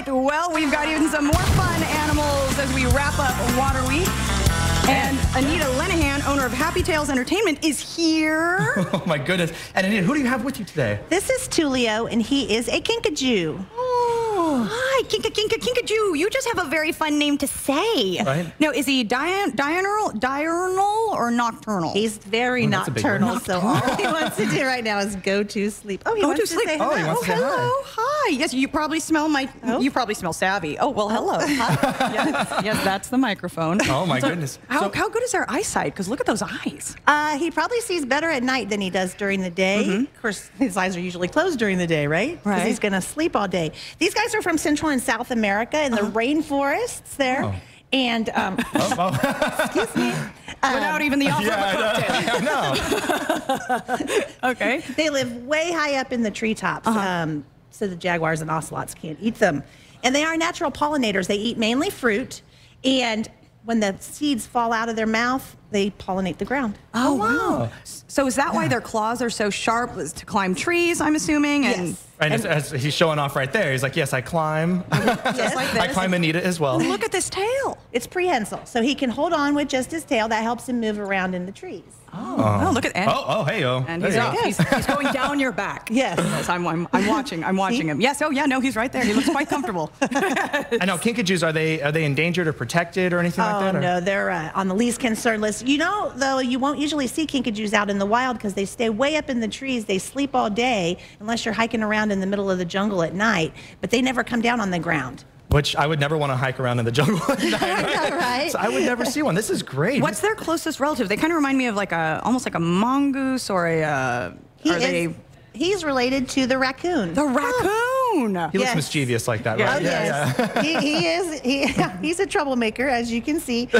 right. Well, we've got even some more fun animals as we wrap up Water Week. And Anita Lenahan, owner of Happy Tales Entertainment, is here. Oh my goodness. And Anita, who do you have with you today? This is Tulio, and he is a kinkajou. Oh, Hi, Kinka Kinka Kinkajou. You just have a very fun name to say. Right. Now, is he dian- diurnal, diurnal or nocturnal? He's very Oh, that's a big word. nocturnal, so all he wants to do right now is go to sleep. Oh, he Go wants to to, sleep. say Oh, hello. he wants to say hello. Hi. Yes, you probably smell my. You probably smell savvy. Oh well, hello. Hi. yes, yes, that's the microphone. Oh my goodness. How, So- how good is our eyesight? Because look at those eyes. Uh, he probably sees better at night than he does during the day. Of course, his eyes are usually closed during the day, right? Right. Because he's going to sleep all day. These guys are from Central and South America in the rainforests there. Oh. And um, Oh, oh. excuse me, Without even the offer of a cocktail. I know. Okay. they live way high up in the treetops, um, so the jaguars and ocelots can't eat them. And they are natural pollinators. They eat mainly fruit, and when the seeds fall out of their mouth, they pollinate the ground. Oh, wow. So is that why their claws are so sharp? Was to climb trees, I'm assuming? And Yes. And as, as he's showing off right there, he's like, yes, I climb. Just like I climb Anita as well. look at this tail. It's prehensile, so he can hold on with just his tail. That helps him move around in the trees. Oh, oh look at and, Oh, oh, hey, oh. and he's, you up. go. he's, he's going down your back. Yes. Yes, I'm, I'm, I'm watching. I'm watching him. Yes. Oh, yeah. No, he's right there. He looks quite comfortable. I know kinkajous are they are they endangered or protected or anything like Oh that? or- no, they're uh, on the least concern list. You know, though, you won't usually see kinkajous out in the wild because they stay way up in the trees. They sleep all day unless you're hiking around in the middle of the jungle at night. But they never come down on the ground. Which I would never want to hike around in the jungle at night. I know, right? So I would never see one. This is great. What's their closest relative? They kind of remind me of like a almost like a mongoose or a. Uh, He are is. they He's related to the raccoon. the raccoon? he looks Yes. mischievous like that, Yeah. right? Oh, yes. he, he is. He, he's a troublemaker, as you can see.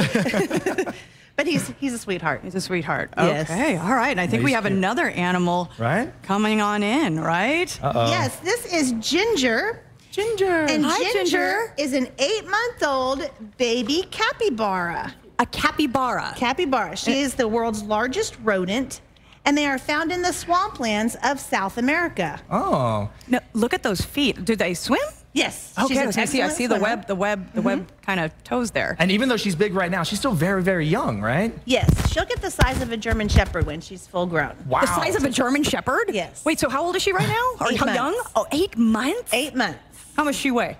but he's he's a sweetheart. He's a sweetheart. Yes. Okay. All right. And I think we have cute. another animal Right? coming on in, right? Uh-oh. Yes, this is Ginger. Ginger. And Hi, Ginger, Ginger. is an eight-month-old baby capybara. A capybara. Capybara. She uh, is the world's largest rodent, and they are found in the swamplands of South America. Oh. No, look at those feet. Do they swim? Yes. Okay. she's an I see. I see the web. The web. The web mm-hmm. kind of toes there. And even though she's big right now, she's still very, very young, right? Yes, she'll get the size of a German Shepherd when she's full grown. Wow. The size of a German Shepherd? Yes. Wait, so how old is she right now? Or Eight how months. young? Oh, eight months? Eight months. How much she weigh?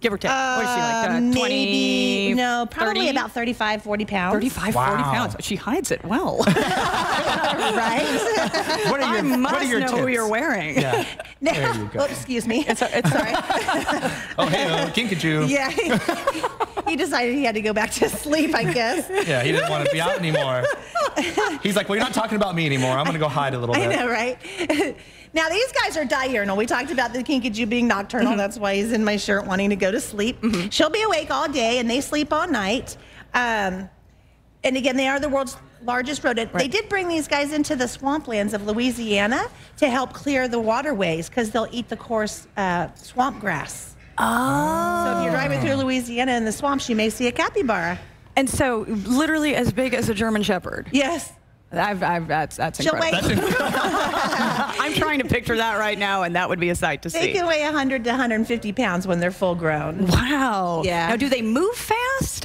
Give or take. what is she like? Uh, Uh, 20, maybe, no, probably 30? about 35, 40 pounds. 35, 40 pounds. She hides it well. right? What are I must what are your know tips? who you're wearing. Yeah. Now, There you go. oh, excuse me. It's, it's sorry. Oh, hey, oh, kinkajou. yeah. He decided he had to go back to sleep, I guess. Yeah, he didn't want to be out anymore. He's like, well, you're not talking about me anymore. I'm going to go hide a little I bit. know, right? now, these guys are diurnal. We talked about the kinkajou being nocturnal. Mm-hmm. That's why he's in my shirt wanting to go to sleep. She'll be awake all day, and they sleep all night. Um, and again, they are the world's largest rodent. They did bring these guys into the swamplands of Louisiana to help clear the waterways because they'll eat the coarse uh, swamp grass. Oh. So if you're driving through oh. Louisiana in the swamps, you may see a capybara. And so, literally as big as a German Shepherd. Yes. I've, I've, that's, that's She'll incredible. weigh, I'm trying to picture that right now, and that would be a sight to they see. They can weigh 100 to 150 pounds when they're full grown. Wow. Yeah. Now, do they move fast?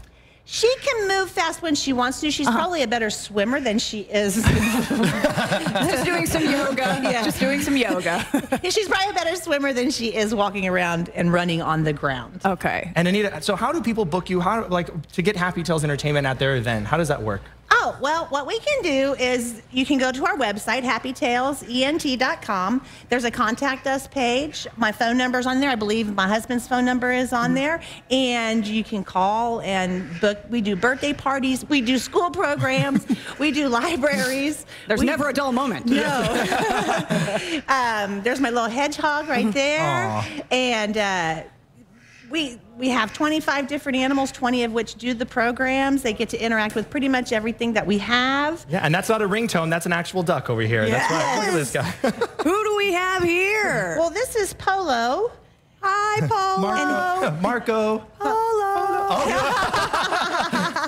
She can move fast when she wants to. She's uh-huh. probably a better swimmer than she is. Just doing some yoga. Yeah. Just doing some yoga. She's probably a better swimmer than she is walking around and running on the ground. okay. And Anita, so how do people book you? How like to get Happy Tales Entertainment at their event? How does that work? Oh, well, what we can do is you can go to our website, happytalesent.com. There's a contact us page. My phone number's on there. I believe my husband's phone number is on there. And you can call and book. We do birthday parties, we do school programs, we do libraries. There's We- never a dull moment. No. um, there's my little hedgehog right there. Aw. And uh, we we have 25 different animals, 20 of which do the programs. They get to interact with pretty much everything that we have. Yeah, and that's not a ringtone. That's an actual duck over here. That's right. Look at this guy. Who do we have here? Well, this is Polo. Hi, Paul. Marco. Marco. Hello. Oh.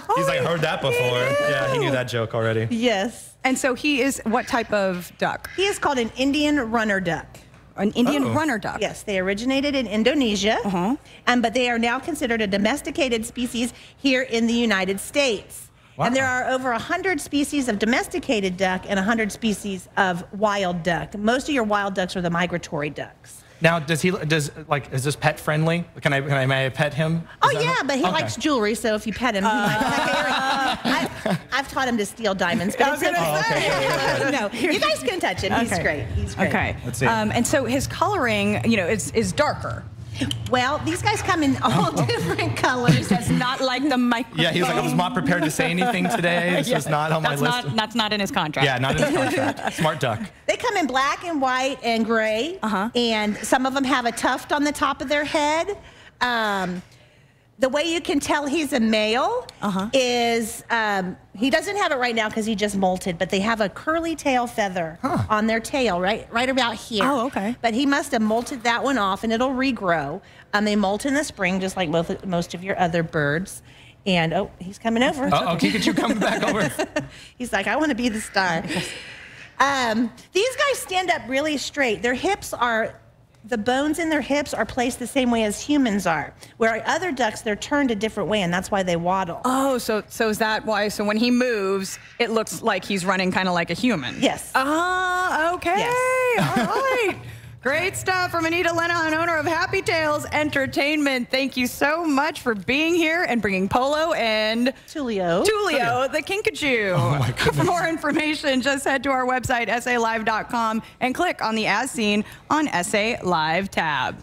He's like heard that before. Yeah, he knew that joke already. Yes. And so he is what type of duck? He is called an Indian runner duck. An Indian Oh. runner duck. Yes, they originated in Indonesia, Uh-huh. um, but they are now considered a domesticated species here in the United States. Wow. And there are over 100 species of domesticated duck and 100 species of wild duck. Most of your wild ducks are the migratory ducks. Now, does he does like is this pet friendly? Can I can I may I pet him? Is Oh that- yeah, but he Okay. likes jewelry, so if you pet him, he might I, I've taught him to steal diamonds, but I was it's gonna okay. no, you guys can touch him. He's great. He's great. Okay. Let's see. Um, and so his coloring, you know, is is darker. Well, these guys come in all different colors. That's not like the microphone. Yeah, he was like, I was not prepared to say anything today. This was not on my that's list. That's not in his contract. yeah, not in the contract. Smart duck. They come in black and white and gray, Uh-huh. and some of them have a tuft on the top of their head. Um, the way you can tell he's a male Uh-huh. is um, he doesn't have it right now because he just molted, but they have a curly tail feather on their tail, right, right about here. Oh, okay. But he must have molted that one off, and it'll regrow. Um, they molt in the spring, just like most most of your other birds. And oh, he's coming over. Oh, Kinkajou coming back over. He's like, I want to be the star. um, these guys stand up really straight. Their hips are, the bones in their hips are placed the same way as humans are. Where other ducks, they're turned a different way, and that's why they waddle. Oh, so so is that why? So when he moves, it looks like he's running kind of like a human. Yes. Ah, okay. Yes. All right. Great stuff from Anita Lenahan, owner of Happy Tales Entertainment. Thank you so much for being here and bringing Polo and Tulio. Tulio, the Kinkajou. Oh, my For more information, just head to our website, salive.com, and click on the As Seen on SA Live tab.